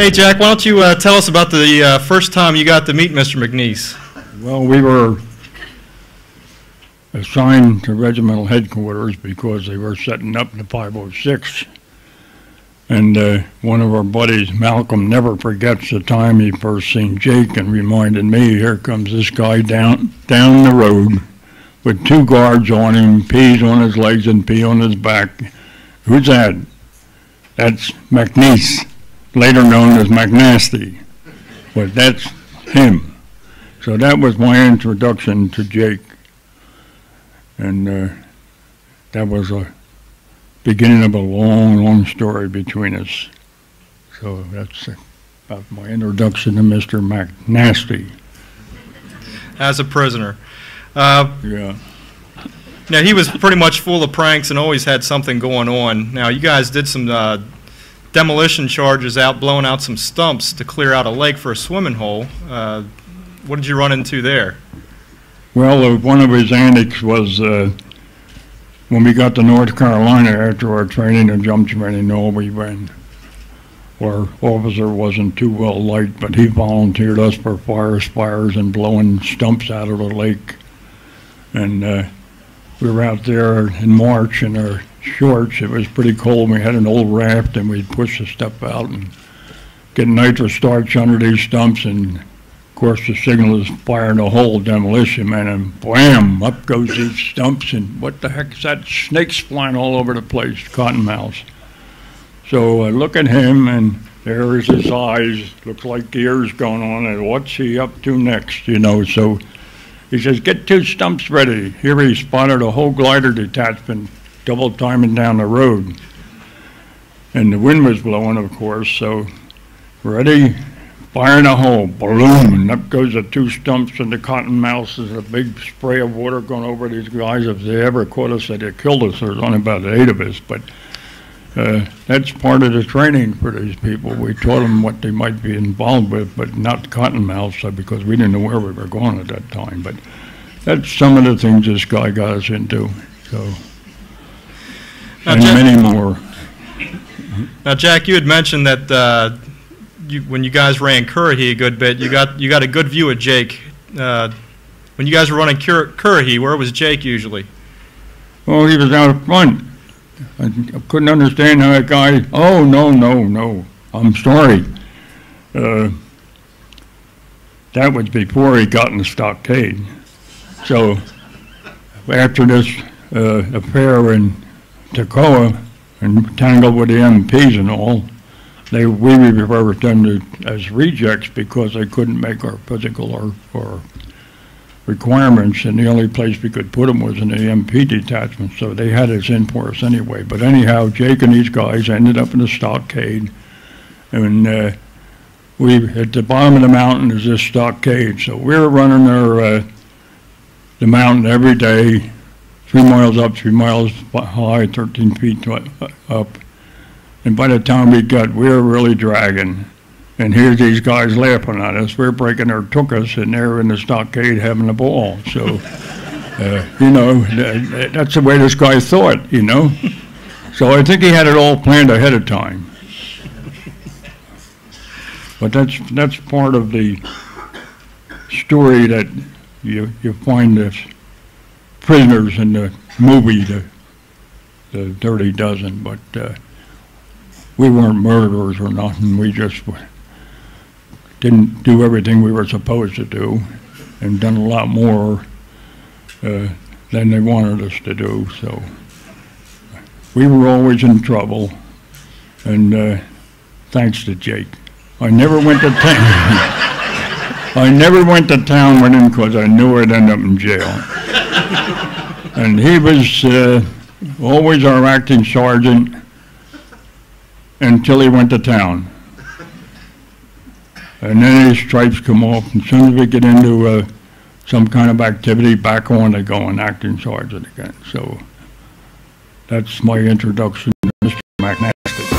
Hey, Jack, why don't you uh, tell us about the uh, first time you got to meet Mr. McNiece? Well, we were assigned to regimental headquarters because they were setting up the 506. And uh, one of our buddies, Malcolm, never forgets the time he first seen Jake and reminded me, here comes this guy down down the road with two guards on him, P's on his legs and P on his back. Who's that? That's McNiece, later known as McNasty. But that's him. So that was my introduction to Jake. And uh, that was a beginning of a long, long story between us. So that's about my introduction to Mr. McNasty. As a prisoner. Uh, Yeah. now, he was pretty much full of pranks and always had something going on. Now, you guys did some uh, demolition charges out, blowing out some stumps to clear out a lake for a swimming hole. Uh, what did you run into there? Well, uh, one of his antics was uh, when we got to North Carolina after our training and jump training, all we went. Our officer wasn't too well liked, but he volunteered us for fire spires and blowing stumps out of the lake. And uh, we were out there in March and our shorts. It was pretty cold. We had an old raft, and we'd push the stuff out and get nitro starch under these stumps and of course, the signal is fire in the hole, demolition man, and wham, up goes these stumps, and what the heck is that? Snakes flying all over the place, cottonmouths. So I look at him, and there is his eyes, looks like ears going on, and what's he up to next, you know? So he says, get two stumps ready. Here he spotted a whole glider detachment double timing down the road. And the wind was blowing, of course, so ready, fire in a hole, balloon, and up goes the two stumps and the cottonmouths. is a big spray of water going over these guys. If they ever caught us, they'd have killed us. There's only about eight of us, but uh, that's part of the training for these people. We taught them what they might be involved with, but not cottonmouths, uh, because we didn't know where we were going at that time. But that's some of the things this guy got us into, so, and Jack- many more. Now, Jack, you had mentioned that uh, you, when you guys ran Currahee a good bit, you got you got a good view of Jake. Uh, when you guys were running Cur- Currahee, where was Jake usually? Oh, he was out front. I I couldn't understand how that guy, oh, no, no, no, I'm sorry. Uh, That was before he got in the stockade. So after this uh, affair in Toccoa and tangled with the MPs and all, they, we them to, as rejects because they couldn't make our physical or, or requirements, and the only place we could put them was in the MP detachment, so they had us in for us anyway. But anyhow, Jake and these guys ended up in the stockade, and uh, we, at the bottom of the mountain is this stockade, so we were running our, uh, the mountain every day, three miles up, three miles high, 13 feet up. And by the time we got, we were really dragging. And here's these guys laughing at us. We're breaking their tuchus and they're in the stockade having a ball. So, uh, you know, th- that's the way this guy thought, you know? So I think he had it all planned ahead of time. But that's, that's part of the story that you, you find this prisoners in the movie, the, the Dirty Dozen, but, uh, we weren't murderers or nothing, we just didn't do everything we were supposed to do, and done a lot more, uh, than they wanted us to do, so. We were always in trouble, and, uh, thanks to Jake. I never went to town. I never went to town with him because I knew I'd end up in jail. And he was, uh, always our acting sergeant, until he went to town. And then his stripes come off, and as soon as we get into uh, some kind of activity, back on they go and acting sergeant again. So that's my introduction to Mr. McNasty.